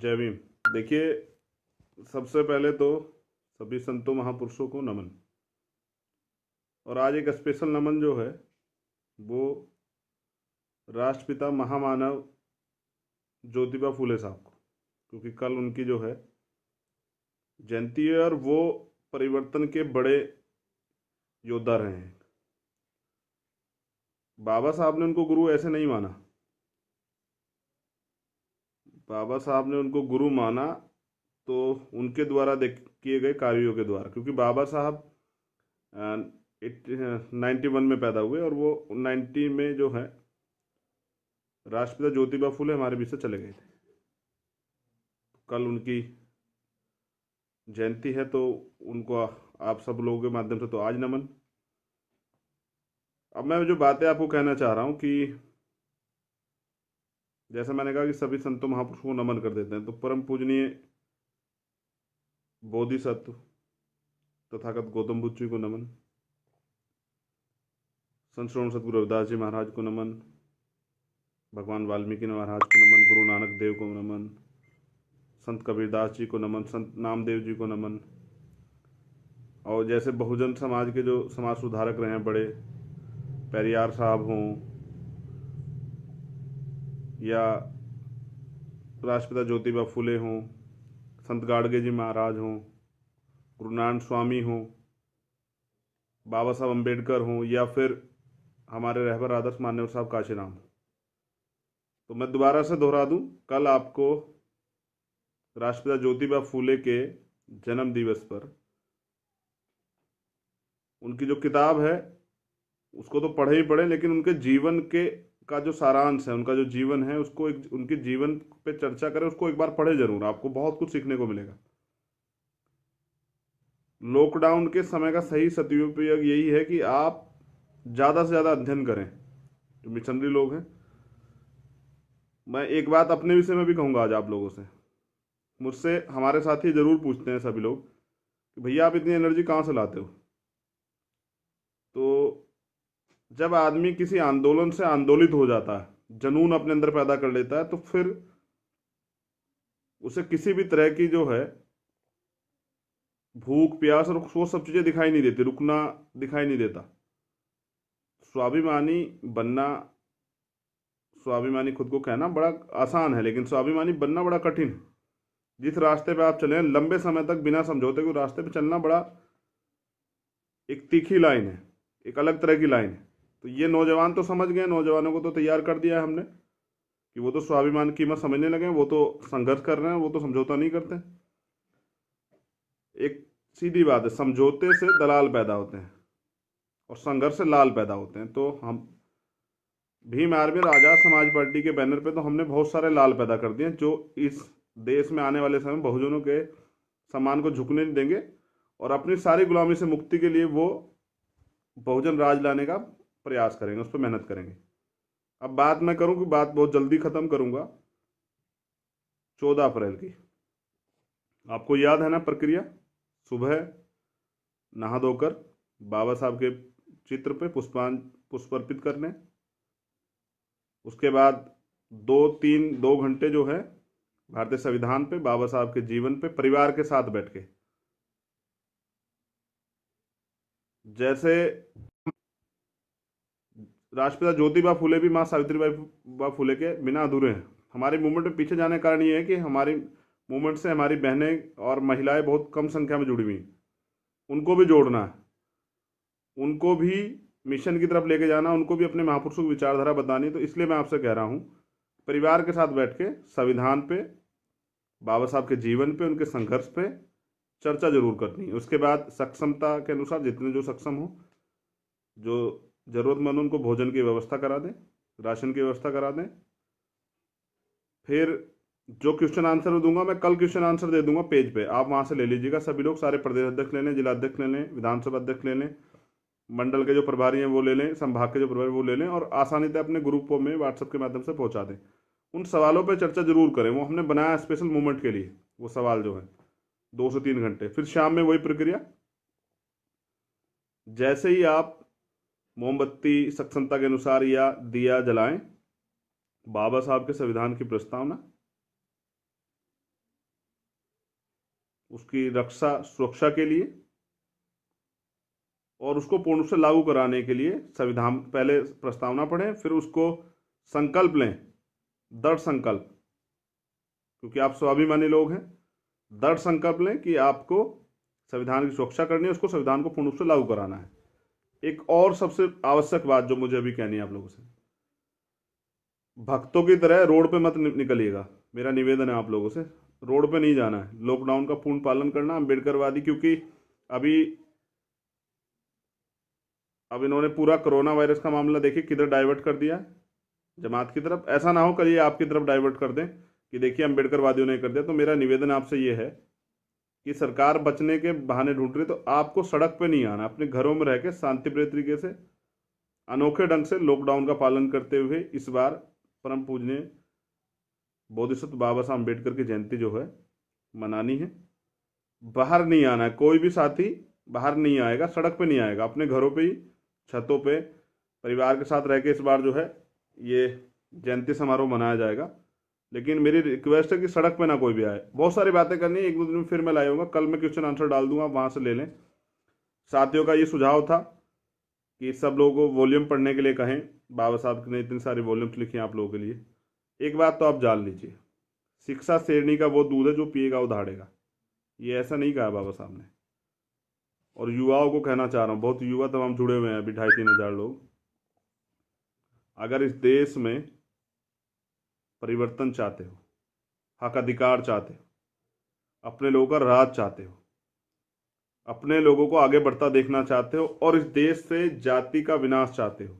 जय भीम। देखिए, सबसे पहले तो सभी संतों महापुरुषों को नमन। और आज एक स्पेशल नमन जो है, वो राष्ट्रपिता महामानव ज्योतिबा फूले साहब को, क्योंकि कल उनकी जो है जयंती है और वो परिवर्तन के बड़े योद्धा रहे हैं। बाबा साहब ने उनको गुरु ऐसे नहीं माना। बाबा साहब ने उनको गुरु माना तो उनके द्वारा देख, किए गए कार्यों के द्वारा, क्योंकि बाबा साहब नाइन्टी वन में पैदा हुए और वो नाइन्टी में जो है, राष्ट्रपिता ज्योतिबा फूले हमारे बीच से चले गए थे। कल उनकी जयंती है तो उनको आप सब लोगों के माध्यम से तो आज नमन। अब मैं जो बातें आपको कहना चाह रहा हूँ कि जैसे मैंने कहा कि सभी संतों महापुरुषों को नमन कर देते हैं तो परम पूजनीय बोधिसत्व तथागत गौतम बुद्ध जी को नमन संत श्रोण रविदास जी महाराज को नमन, भगवान वाल्मीकि महाराज को नमन, गुरु नानक देव को नमन, संत कबीरदास जी को नमन, संत नामदेव जी को नमन। और जैसे बहुजन समाज के जो समाज सुधारक रहे हैं, बड़े, पेरियार साहब हों या राष्ट्रपिता ज्योतिबा फुले हों, संत गाड़गे जी महाराज हों, गुरु नानक स्वामी हों, बाबा साहब अंबेडकर हों, या फिर हमारे रहबर आदर्श मान्यवर साहब काशीराम तो मैं दोबारा से दोहरा दूँ, कल आपको राष्ट्रपिता ज्योतिबा फूले के जन्म दिवस पर उनकी जो किताब है, उसको तो पढ़े ही पढ़े, लेकिन उनके जीवन के का जो सारांश है, उनका जो जीवन है, उसको एक, उनके जीवन पे चर्चा करें, उसको एक बार पढ़े ज़रूर, आपको बहुत कुछ सीखने को मिलेगा। लॉकडाउन के समय का सही सदुपयोग यही है कि आप ज़्यादा से ज़्यादा अध्ययन करें, जो मिशनरी लोग हैं। मैं एक बात अपने विषय में भी कहूँगा आज आप लोगों से। मुझसे हमारे साथी ज़रूर पूछते हैं सभी लोग कि भैया आप इतनी एनर्जी कहाँ से लाते हो? तो जब आदमी किसी आंदोलन से आंदोलित हो जाता है, जनून अपने अंदर पैदा कर लेता है तो फिर उसे किसी भी तरह की जो है, भूख, प्यास और वो सब चीज़ें दिखाई नहीं देती, रुकना दिखाई नहीं देता। स्वाभिमानी बनना, स्वाभिमानी खुद को कहना बड़ा आसान है, लेकिन स्वाभिमानी बनना बड़ा कठिन है। जिस रास्ते पे आप चले लंबे समय तक बिना समझौते के रास्ते पे चलना बड़ा एक तीखी लाइन है, एक अलग तरह की लाइन है। तो ये नौजवान तो समझ गए, नौजवानों को तो तैयार कर दिया है हमने कि वो तो स्वाभिमान कीमत समझने लगे वो तो संघर्ष कर रहे हैं, वो तो समझौता नहीं करते एक सीधी बात है, समझौते से दलाल पैदा होते हैं और संघर्ष से लाल पैदा होते हैं। तो हम भीम आर्मी और आज़ाद समाज पार्टी के बैनर पे तो हमने बहुत सारे लाल पैदा कर दिए जो इस देश में आने वाले समय बहुजनों के सम्मान को झुकने नहीं देंगे और अपनी सारी गुलामी से मुक्ति के लिए वो बहुजन राज लाने का प्रयास करेंगे, उस पर मेहनत करेंगे। अब बात मैं करूँ कि बात बहुत जल्दी ख़त्म करूँगा? चौदह अप्रैल की। आपको याद है ना प्रक्रिया? सुबह नहा धोकर बाबा साहब के चित्र पे पुष्पान पुष्प अर्पित करने। उसके बाद दो, तीन, दो घंटे जो है भारतीय संविधान पे, बाबा साहब के जीवन पे, परिवार के साथ बैठ के। जैसे राष्ट्रपिता ज्योतिबा फूले भी माँ सावित्रीबाई फूले के बिना अधूरे हैं। हमारे मूवमेंट में पीछे जाने का कारण ये है कि हमारी मूवमेंट से हमारी बहनें और महिलाएँ बहुत कम संख्या में जुड़ी हुई उनको भी जोड़ना है। उनको भी मिशन की तरफ़ लेके जाना, उनको भी अपने महापुरुषों की विचारधारा बतानी तो इसलिए मैं आपसे कह रहा हूँ, परिवार के साथ बैठ के संविधान पे, बाबा साहब के जीवन पे, उनके संघर्ष पे चर्चा ज़रूर करनी उसके बाद सक्षमता के अनुसार जितने जो सक्षम हो, जो ज़रूरतमंद उनको भोजन की व्यवस्था करा दें, राशन की व्यवस्था करा दें। फिर जो क्वेश्चन आंसर दूँगा, मैं कल क्वेश्चन आंसर दे दूँगा पेज पे। आप वहाँ से ले लीजिएगा। सभी लोग सारे प्रदेश अध्यक्ष ले लें, जिला अध्यक्ष ले लें, विधानसभा अध्यक्ष ले लें, मंडल के जो प्रभारी हैं वो ले लें, संभाग के जो प्रभारी वो ले लें और आसानी से अपने ग्रुपों में व्हाट्सएप के माध्यम से पहुँचा दें। उन सवालों पर चर्चा ज़रूर करें। वो हमने बनाया स्पेशल मूवमेंट के लिए। वो सवाल जो है, दो से तीन घंटे। फिर शाम में वही प्रक्रिया। जैसे ही आप मोमबत्ती सक्षमता के अनुसार या दिया जलाएँ। बाबा साहब के संविधान की प्रस्तावना। उसकी रक्षा, सुरक्षा के लिए। और उसको पूर्ण रूप से लागू कराने के लिए संविधान, पहले प्रस्तावना पढ़ें, फिर उसको संकल्प लें। दृढ़ संकल्प। क्योंकि आप स्वाभिमानी लोग हैं। दृढ़ संकल्प लें कि आपको संविधान की सुरक्षा करनी है, उसको संविधान को पूर्ण रूप से लागू कराना है। एक और सबसे आवश्यक बात जो मुझे अभी कहनी है आप लोगों से। भक्तों की तरह रोड पे मत निकलिएगा। मेरा निवेदन है आप लोगों से, रोड पे नहीं जाना है। लॉकडाउन का पूर्ण पालन करना अम्बेडकरवादी, क्योंकि अभी, अब इन्होंने पूरा कोरोना वायरस का मामला देखिए, किधर डाइवर्ट कर दिया जमात की तरफ़। ऐसा ना हो ये आपकी तरफ़ डाइवर्ट कर दें, कि देखिए अंबेडकर वादियों ने कर दिया। तो मेरा निवेदन आपसे ये है कि सरकार बचने के बहाने ढूंढ रही तो आपको सड़क पे नहीं आना, अपने घरों में रह के शांतिप्रिय तरीके से, अनोखे ढंग से लॉकडाउन का पालन करते हुए इस बार परम पूजनीय बोधिसत्व बाबा साहब अंबेडकर की जयंती जो है, मनानी है। बाहर नहीं आना है, कोई भी साथी बाहर नहीं आएगा, सड़क पे नहीं आएगा, अपने घरों पे ही, छतों पे, परिवार के साथ रह के इस बार जो है, ये जयंती समारोह मनाया जाएगा। लेकिन मेरी रिक्वेस्ट है कि सड़क पे ना कोई भी आए। बहुत सारी बातें करनी है, एक दो दिन में फिर मैं लाऊँगा कल मैं क्वेश्चन आंसर डाल दूँगा, वहाँ से ले लें। साथियों का ये सुझाव था कि सब लोगों को वॉल्यूम पढ़ने के लिए कहें। बाबा साहब ने इतनी सारी वॉल्यूम्स लिखी हैं आप लोगों के लिए। एक बात तो आप जान लीजिए, शिक्षा शेरनी का वो दूध है जो पिएगा वो धाड़ेगा ये ऐसा नहीं कहा बाबा साहब ने। और युवाओं को कहना चाह रहा हूँ, बहुत युवा तमाम जुड़े हुए हैं अभी ढाई तीन हज़ार लोग। अगर इस देश में परिवर्तन चाहते हो, हक अधिकार चाहते हो, अपने लोगों का राज चाहते हो, अपने लोगों को आगे बढ़ता देखना चाहते हो और इस देश से जाति का विनाश चाहते हो,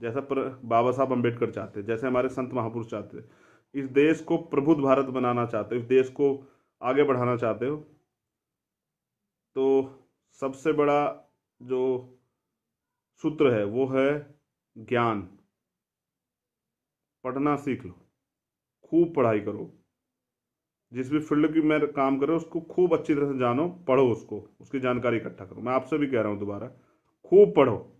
जैसा बाबा साहब अंबेडकर चाहते जैसे हमारे संत महापुरुष चाहते इस देश को प्रबुद्ध भारत बनाना चाहते हो, इस देश को आगे बढ़ाना चाहते हो तो सबसे बड़ा जो सूत्र है वो है ज्ञान। पढ़ना सीख लो। खूब पढ़ाई करो। जिस भी फ़ील्ड की मैं काम कर रहा हूँ, उसको खूब अच्छी तरह से जानो, पढ़ो उसको, उसकी जानकारी इकट्ठा करो। मैं आपसे भी कह रहा हूँ दोबारा, खूब पढ़ो।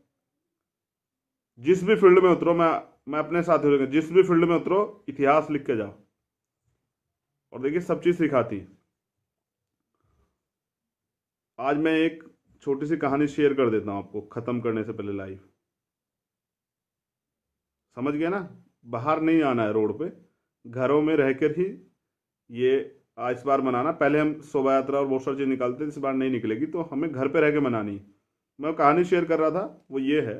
जिस भी फ़ील्ड में उतरो, मैं मैं अपने साथियों जिस भी फ़ील्ड में उतरो, इतिहास लिख के जाओ। और देखिए, सब चीज़ सिखाती है। आज मैं एक छोटी सी कहानी शेयर कर देता हूँ आपको, ख़त्म करने से पहले लाइव। समझ गया ना? बाहर नहीं आना है रोड पे। घरों में रहकर ही ये इस बार मनाना। पहले हम शोभा यात्रा और बहुत सारी चीज़ निकालते थे, इस बार नहीं निकलेगी तो हमें घर पे रह के मनानी मैं कहानी शेयर कर रहा था, वो ये है।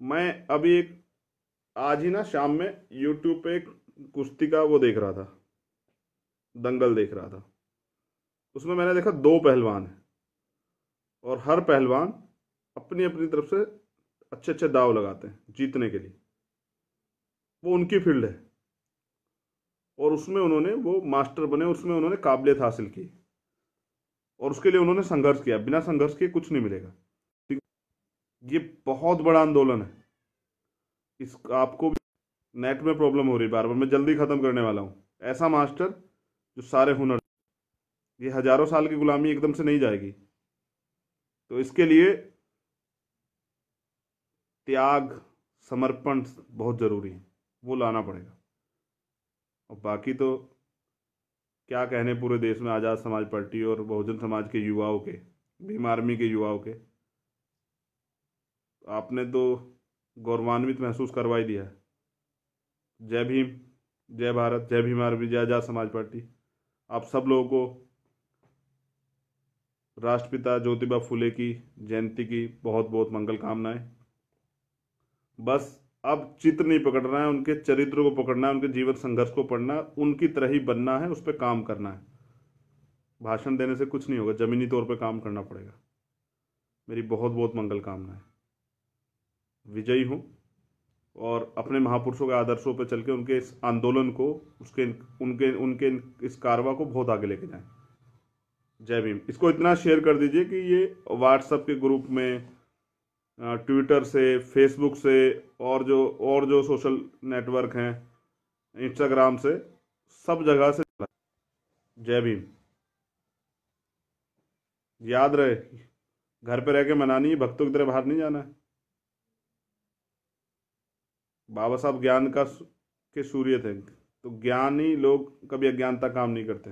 मैं अभी एक, आज ही ना शाम में यूट्यूब पे एक कुश्ती का वो देख रहा था, दंगल देख रहा था। उसमें मैंने देखा दो पहलवान हैं, और हर पहलवान अपनी अपनी तरफ़ से अच्छे अच्छे दाव लगाते हैं, जीतने के लिए। वो उनकी फ़ील्ड है। और उसमें उन्होंने वो मास्टर बने, उसमें उन्होंने काबिलियत हासिल की। और उसके लिए उन्होंने संघर्ष किया। बिना संघर्ष के कुछ नहीं मिलेगा। ये बहुत बड़ा आंदोलन है। इस, आपको भी नेट में प्रॉब्लम हो रही बार बार मैं जल्दी ख़त्म करने वाला हूँ। ऐसा मास्टर जो सारे हुनर ये हज़ारों साल की गुलामी एकदम से नहीं जाएगी। तो इसके लिए त्याग, समर्पण बहुत ज़रूरी है। वो लाना पड़ेगा। और बाकी तो क्या कहने पूरे देश में आज़ाद समाज पार्टी और बहुजन समाज के युवाओं के, भीम आर्मी के युवाओं के? आपने तो गौरवान्वित महसूस करवा ही दिया है। जय भीम, जय भारत, जय भीम आर्मी, जय आज़ाद समाज पार्टी। आप सब लोगों को राष्ट्रपिता ज्योतिबा फुले की जयंती की बहुत बहुत मंगल कामनाएँ बस अब चित्र नहीं पकड़ना है, उनके चरित्र को पकड़ना है, उनके जीवन संघर्ष को पढ़ना है, उनकी तरह ही बनना है, उस पर काम करना है। भाषण देने से कुछ नहीं होगा, जमीनी तौर पर काम करना पड़ेगा। मेरी बहुत बहुत मंगल कामना है। विजयी हूँ और अपने महापुरुषों के आदर्शों पर चल के उनके इस आंदोलन को, उसके उनके उनके इस कारवा को बहुत आगे लेके जाएँ। जय भीम। इसको इतना शेयर कर दीजिए कि ये व्हाट्सएप के ग्रुप में ट्विटर से फेसबुक से, और जो और जो सोशल नेटवर्क हैं इंस्टाग्राम से, सब जगह से जय भीम। याद रहे, घर पे रह के मनानी है भक्तों की तरह बाहर नहीं जाना है। बाबा साहब ज्ञान का के सूर्य थे तो ज्ञानी लोग कभी अज्ञानता काम नहीं करते।